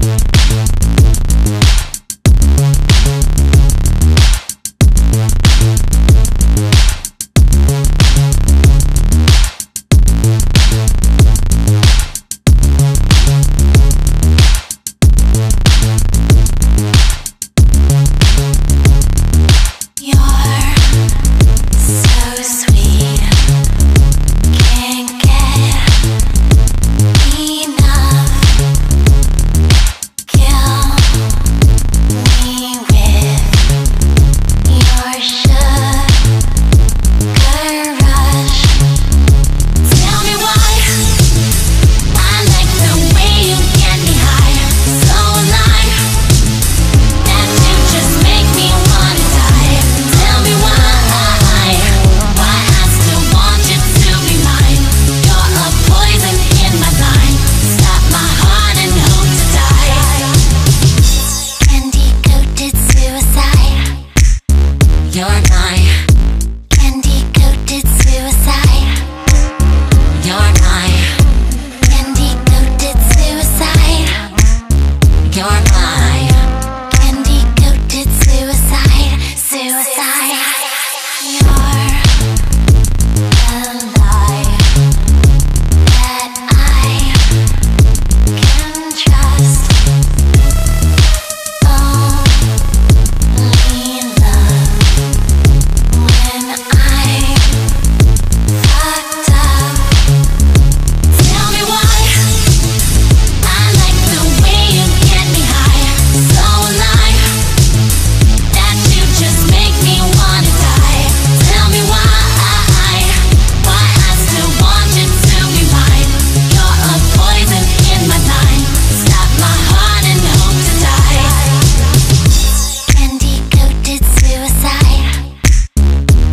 Thank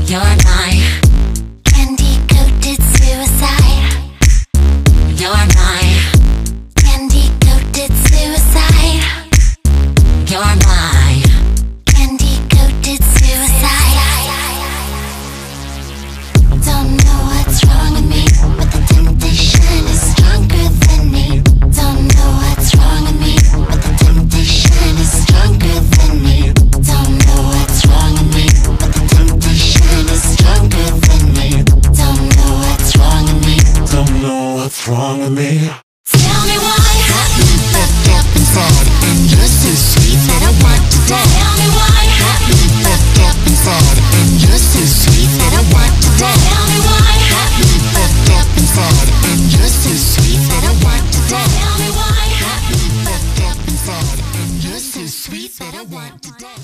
You're not wrong with me? Tell me why Got me fucked up inside. And you're so sweet that I want to die. Tell me why Got me fucked up inside. And you're so sweet that I want to die. Tell me why Got me fucked up inside. And you're so sweet that I want to die. Tell me why Got me fucked up inside. And you're so sweet that I want to die